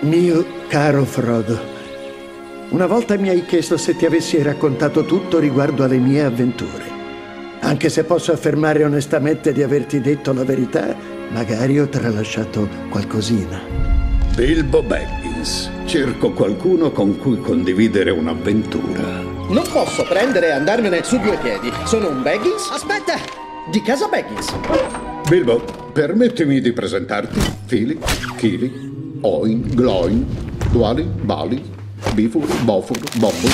Mio caro Frodo, una volta mi hai chiesto se ti avessi raccontato tutto riguardo alle mie avventure. Anche se posso affermare onestamente di averti detto la verità, magari ho tralasciato qualcosina. Bilbo Baggins. Cerco qualcuno con cui condividere un'avventura. Non posso prendere e andarmene su due piedi. Sono un Baggins? Aspetta! Di casa Baggins. Bilbo, permettimi di presentarti Fili, Kili, Oin, Gloin, Duali, Bali, Bifur, Bofur, Bobbo.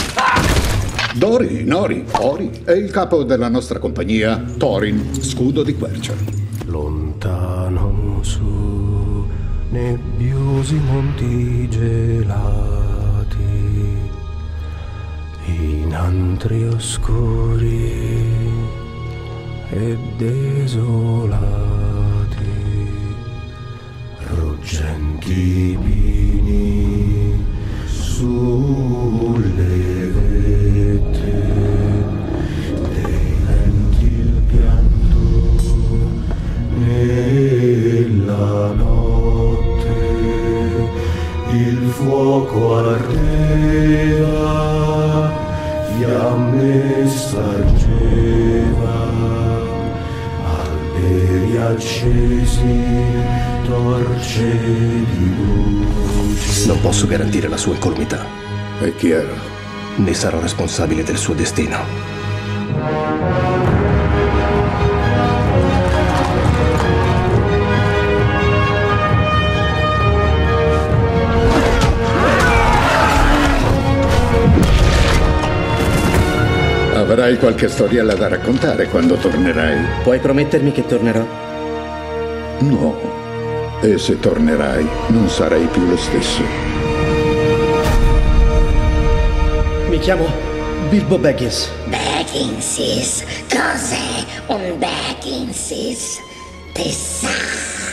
Dori, Nori, Ori è il capo della nostra compagnia, Thorin, scudo di quercia. Lontano su nebbiosi monti gelati, in antri oscuri e desolati, Genti pini sulle vette dei venti il pianto nella notte. Il fuoco ardeva fiamme spargeva. Alberi accesi torce di luce Non posso garantire la sua incolumità. È chiaro. Ne sarò responsabile del suo destino. Avrai qualche storiella da raccontare quando tornerai? Puoi promettermi che tornerò? No. E se tornerai, non sarai più lo stesso. Mi chiamo Bilbo Baggins. Bagginsis, cos'è un Bagginsis? Sa